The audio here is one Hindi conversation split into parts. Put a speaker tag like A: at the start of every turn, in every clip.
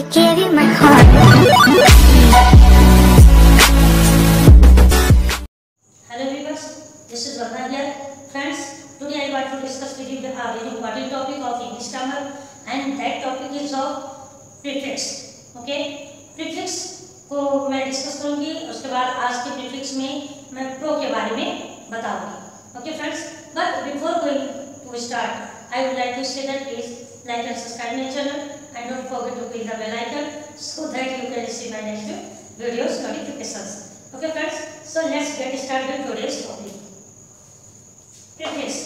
A: I gave you my heart.
B: Hello viewers, this is Varna here. Friends, today I want to discuss with you a very important topic of English grammar and that topic is of prefix. Okay? Prefix को मैं डिस्कस करूँगी उसके बाद आज के प्रीफिक्स में मैं प्रो के बारे में बताऊँगी okay friends but before going to start I would like to say that please like and subscribe my channel and don't forget to click the bell icon so that you can receive my next videos notifications. Okay, friends, so let's get started today's topic. Prefix.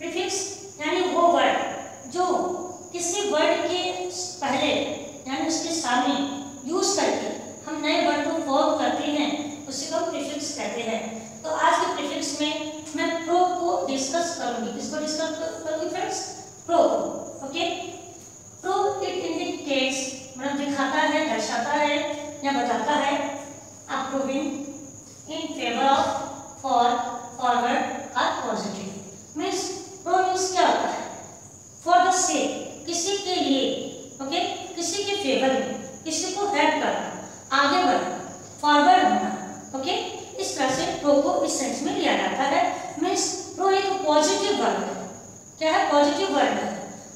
B: Prefix यानी वो वर्ड जो किसी वर्ड के पहले यानी उसके सामने यूज़ करके हम नए वर्ड को फॉर्म करते हैं, उसी को प्रीफिक्स कहते हैं। तो आज के प्रीफिक्स में मैं प्रो को डिस्कस करूँगी। किसको डिस्कस करूँगी फ्रेंड्स प्रो को। ओके दिखाता है, दर्शाता है, या बताता है approving in favour of for forward और पॉजिटिव मीन्स प्रो मीन्स क्या होता है? फॉर द सेक किसी के लिए ओके किसी के फेवर में, किसी को हेल्प करना, आगे बढ़ना फॉरवर्ड होना ओके इस तरह से प्रो को इस सेंस में लिया जाता है। मीन्स प्रो एक पॉजिटिव वर्ड है। क्या है? पॉजिटिव वर्ड है।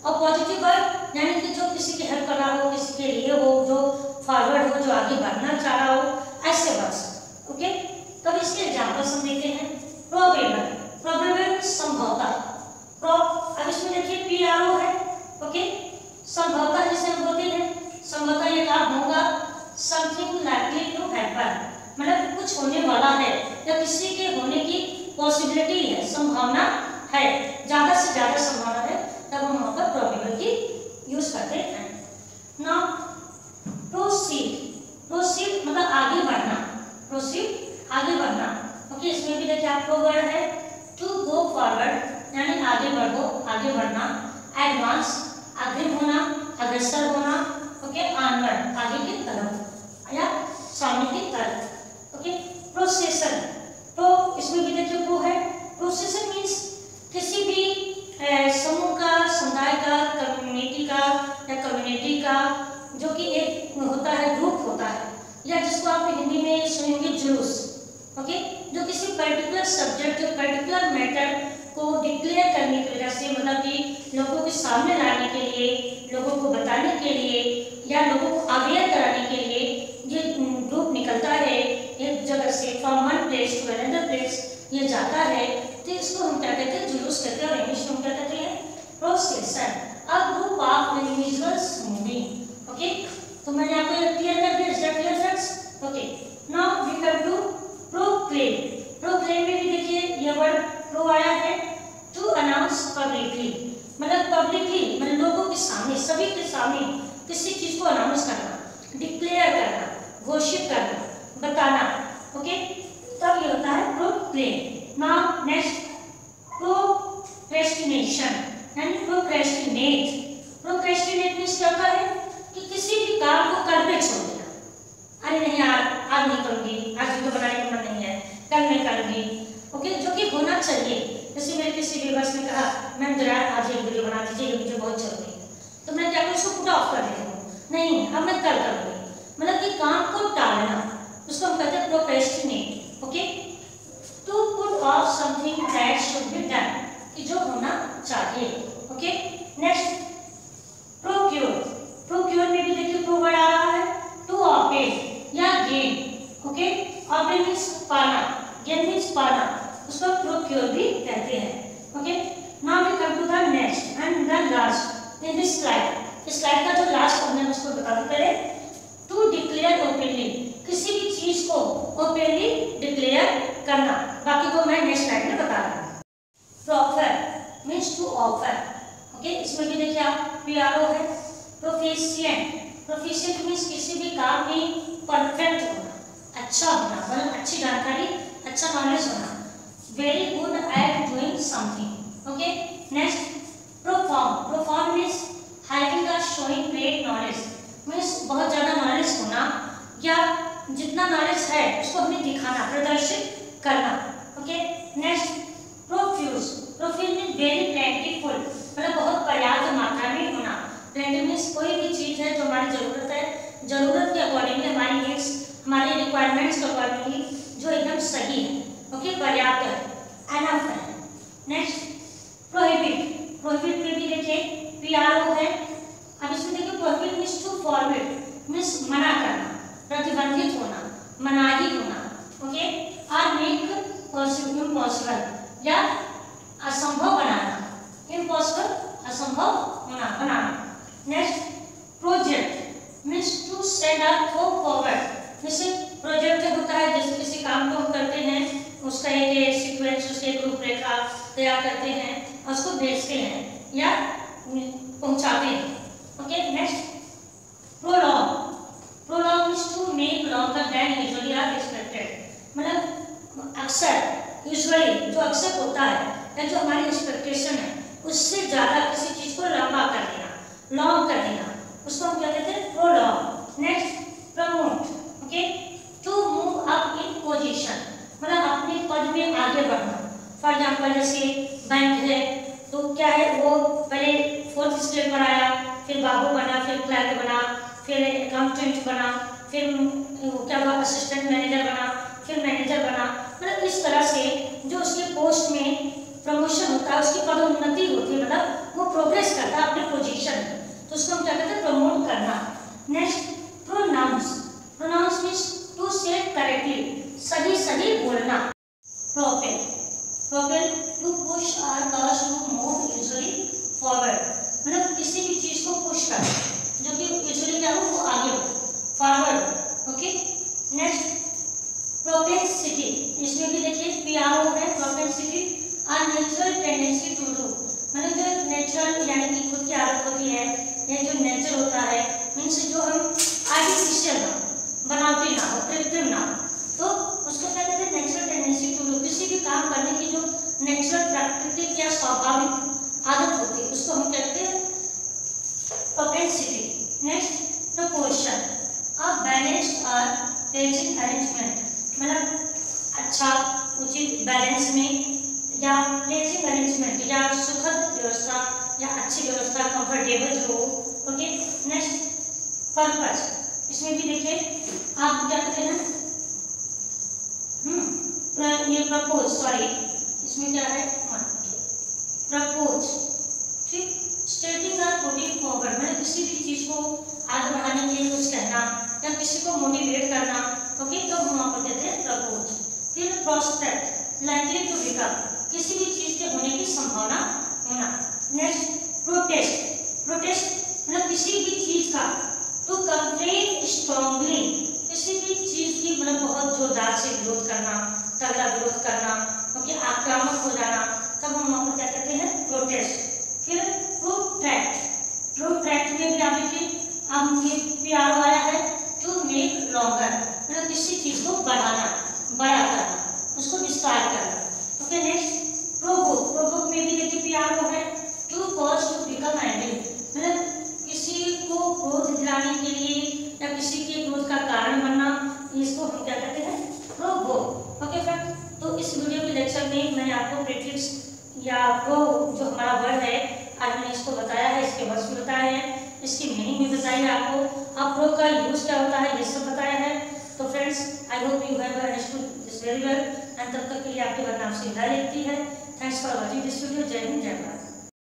B: और पॉजिटिव वर्ड यानी कि जो किसी की हेल्प कर रहा हो किसी के लिए हो, जो फॉरवर्ड हो, जो आगे बढ़ना चाह रहा हो, ऐसे वर्ड्स ओके तब इसके एग्जाम्पल्स हम देखते हैं। प्रोबेबल प्रोबेबल संभवता। प्रो अब इसमें देखिए पी आर ओ है। ओके संभवता जिसे हम बोलते हैं, संभवता ये काम होगा समथिंग लाइकली टू हैपन मतलब कुछ होने वाला है, या किसी के होने की पॉसिबिलिटी है, संभावना है, ज़्यादा से ज़्यादा संभावना है, तब हम वहाँ पर प्रोबेबल की यूज़ करते हैं। नाउ प्रोसीड प्रोसीड मतलब आगे बढ़ना। प्रोसीड आगे बढ़ना। ओके इसमें भी देखिए आपको वर्ड है। टू गो फॉरवर्ड यानी आगे बढ़ो, आगे बढ़ना। एडवांस अग्रिम होना, अग्रसर होना। ओके ऑनवर्ड आगे की तरफ़ या सामने की तरफ़। ओके प्रोसेसन तो इसमें भी देखिए प्रो है प्रोसेसन मींस किसी भी समूह का समुदाय का कम्युनिटी का या कम्युनिटी का जो कि एक होता है ग्रुप होता है, या जिसको आप हिंदी में सुनेंगे जुलूस ओके जो किसी पर्टिकुलर सब्जेक्ट पर्टिकुलर मैटर को डिक्लेयर करने की वजह से मतलब कि लोगों के सामने लाने के लिए, लोगों को बताने के लिए, या लोगों को अवेयर कराने के लिए ये ग्रुप निकलता है एक जगह से from one place to another place ये जाता है तो इसको हम क्या कहते हैं? जुलूस कहते हैं और इंग्लिश में हम क्या कहते हैं? Procession a group of individuals moving okay तो मैंने आपको ये क्लियर कर दिया that clear friends okay now we come to proclaim proclaim में भी देखिए, ये वर्ड प्रो आया है टू अनाउंस पब्लिकली मतलब पब्लिकली मतलब लोगों के सामने, सभी के सामने किसी चीज़ को अनाउंस करना डिक्लेयर करना, घोषित करना, बताना ओके तब ये होता है प्रोक्लेम नाउ नेक्स्ट प्रोक्रेस्टिनेशन यानी प्रोक्रेस्टिनेट प्रोक्रेस्टिनेट मींस क्या है? काम को कल पे छोड़ देना। अरे नहीं यार, आज नहीं करूँगी, आज वीडियो बनाने का मन नहीं है, कल मैं करूँगी। ओके, जो कि होना चाहिए। जैसे मेरे किसी व्यूवर्स ने कहा, मैम जरा आज एक वीडियो बना दीजिए मुझे बहुत ज़रूरी है। तो मैं क्या उसको पुट ऑफ़ कर देती हूँ। नहीं, अब मैं कल करूँगी। मतलब कि काम को टालना, उसको हम कहते हैं procrastinate okay? To put off something that should be done कि जो होना चाहिए, ओके? नेक्स्ट प्रोक्योर प्रोक्योर में भी देखिए प्रो वर्ड आ रहा है टू ऑपरेट या गेन ओके ऑपरेट मींस पाना गेन मींस पाना उसको प्रोक्योर भी कहते हैं okay now we come to the next and the last in this slide slide का जो लास्ट हमने उसको बता दो पहले टू डिक्लेयर ओपनली किसी भी चीज़ को ओपनली डिक्लेयर करना। बाकी को मैं नेक्स्ट स्लाइड में बता रहा हूँ। Proffer means to offer okay इसमें भी देखिए आप पी आर ओ है। प्रोफिशिएंट प्रोफिशिएंट मीन्स किसी भी काम में परफेक्ट होना। अच्छा होना मतलब अच्छी जानकारी अच्छा नॉलेज होना। Very good at doing something okay next proform proform means having a showing great knowledge means बहुत ज़्यादा नॉलेज होना, या जितना नॉलेज है, उसको हमें दिखाना, प्रदर्शित करना okay next profuse profuse mean very plentiful मतलब बहुत पर्याप्त मात्रा में होना। प्लेंटी मीन्स कोई भी चीज़ है जो हमारी ज़रूरत है, ज़रूरत के अकॉर्डिंगली हमारी नीड्स हमारे रिक्वायरमेंट्स के अकॉर्डिंगली जो एकदम सही है ओके पर्याप्त है एनफ है। नेक्स्ट प्रोहिबिट प्रोहिबिट में भी देखिए पी आर ओ है अब इसमें देखिए prohibit means to forward means मना करना प्रतिबंधित होना मनाही होना ओके और मेक इम्पॉसिबल या असंभव बनाना इम्पॉसिबल असंभव होना बनाना next project means to send up for forward जैसे प्रोजेक्ट होता है जैसे किसी काम को हम करते हैं उसका एक सीक्वेंस उसके एक रूपरेखा तैयार करते हैं उसको भेजते हैं या पहुंचाते हैं okay next prolong prolong means to make longer than usually are expected मतलब अक्सर यूजुअली जो अक्सर होता है, या जो हमारी एक्सपेक्टेशन है, उससे ज़्यादा किसी चीज़ को लंबा कर देना लॉन्ग कर देना। उसको हम क्या कहते हैं? Prolong next promote okay to move up in position मतलब अपने पद में आगे बढ़ना। फॉर एग्ज़ाम्पल जैसे बैंक है तो क्या है? वो पहले फोर्थ स्टेप पर आया, फिर बाबू बना, फिर क्लर्क बना, फिर अकाउंटेंट बना, फिर क्या हुआ? असिस्टेंट मैनेजर बना, फिर मैनेजर बना। मतलब इस तरह से जो उसके पोस्ट में प्रमोशन होता है, उसकी पदोन्नति होती है मतलब वो प्रोग्रेस करता है अपने पोजीशन तो उसको हम क्या कहते हैं? प्रमोट करना। Next pronounce pronounce means to say correctly सही सही बोलना। Propel propel to push or cause to move usually forward मतलब किसी भी चीज़ को पुश कर जो कि यूजुअली क्या हो? वो आगे हो। फॉरवर्ड ओके नेक्स्ट प्रोपेंसिटी इसमें भी देखिए पी आर ओ है propensity or natural tendency to do मतलब जो नेचुरल यानी कि खुद की आदत होती है, या जो नेचर होता है मीन्स जो हम आर्टिफिशियल ना, बनावटी ना हो कृत्रिम ना तो उसको क्या कहते हैं नेचुरल टेंडेंसी टू डू किसी भी काम करने की जो नेचुरल प्राकृतिक या स्वाभाविक आदत होती है, उसको हम कहते हैं propensity next proportion a balanced और पेजिंग अरेंजमेंट मतलब अच्छा उचित बैलेंस में या प्लेसिंग अरेंजमेंट या सुखद व्यवस्था या अच्छी व्यवस्था कंफर्टेबल जो ओके नेक्स्ट पर्पज इसमें भी देखिए, आप क्या कहते हैं हम्म ये प्रपोज सॉरी इसमें क्या है? प्रपोज, ठीक? स्टेटिंग और पुटिंग फॉरवर्ड मतलब किसी भी चीज़ को आगे बढ़ाने के लिए कुछ कहना या किसी को मोटिवेट करना ओके तो हम पर कहते हैं प्रपोज फिर प्रोस्पेक्ट लाइकली टू बिकम किसी भी चीज़ के होने की संभावना होना। नेक्स्ट प्रोटेस्ट प्रोटेस्ट मतलब किसी भी चीज़ का टू कंप्लेन स्ट्रांगली किसी भी चीज़ की मतलब बहुत जोरदार से विरोध करना, तगड़ा विरोध करना, क्योंकि आक्रामक हो जाना, तब हम वहाँ पर क्या कहते हैं? प्रोटेस्ट फिर प्रोट्रैक्ट प्रोट्रैक्ट में भी आप देखिए ये प्यार आया है टू मेक लॉन्गर मतलब किसी चीज़ को बढ़ाना बड़ा करना उसको विस्तार करना। ओके नेक्स्ट प्रोवोक प्रोवोक में भी देखिए प्यार वो है to cause to become angry मतलब किसी को क्रोध दिलाने के लिए या किसी के क्रोध का कारण बनना, इसको हम क्या कहते हैं? प्रोवोक ओके फ्रेंड तो इस वीडियो के लेक्चर में मैंने आपको प्रेटिक्स या प्रो जो हमारा वर्ड है, आज मैंने इसको बताया है, इसके वर्ष भी बताए हैं, इसकी मीनिंग भी बताई है आपको। अब प्रो का यूज़ क्या होता है, ये सब बताया है। तो friends I hope you have understood this very well and तब तक के लिए आपके बाद आपसे विदा लेती है। Thanks for watching this video जय हिंद, जय भारत।